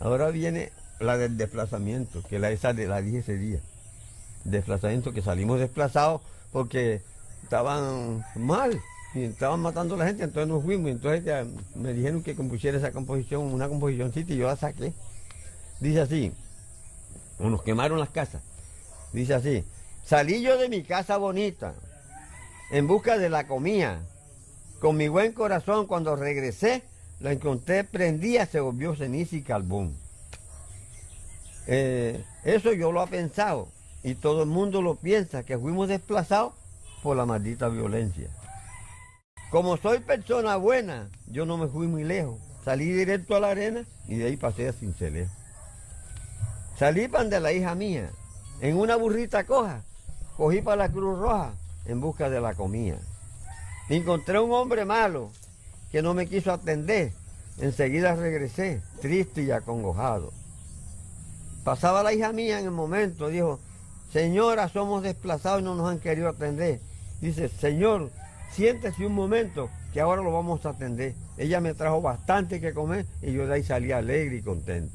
Ahora viene la del desplazamiento, que la esa de la dije ese día. Desplazamiento que salimos desplazados porque estaban mal y estaban matando a la gente, entonces nos fuimos, entonces me dijeron que compusiera esa composición, una composicióncita y yo la saqué. Dice así, o nos quemaron las casas. Dice así, salí yo de mi casa bonita en busca de la comida. Con mi buen corazón cuando regresé, la encontré prendida, se volvió ceniza y carbón. Eh, eso yo lo he pensado y todo el mundo lo piensa, que fuimos desplazados por la maldita violencia. Como soy persona buena, yo no me fui muy lejos. Salí directo a la arena y de ahí pasé a Cincelejo. Salí para de la hija mía, en una burrita coja, cogí para la Cruz Roja en busca de la comida. Encontré un hombre malo que no me quiso atender. Enseguida regresé, triste y acongojado. Pasaba la hija mía en el momento, dijo, señora, somos desplazados y no nos han querido atender. Dice, señor, siéntese un momento que ahora lo vamos a atender. Ella me trajo bastante que comer y yo de ahí salí alegre y contento.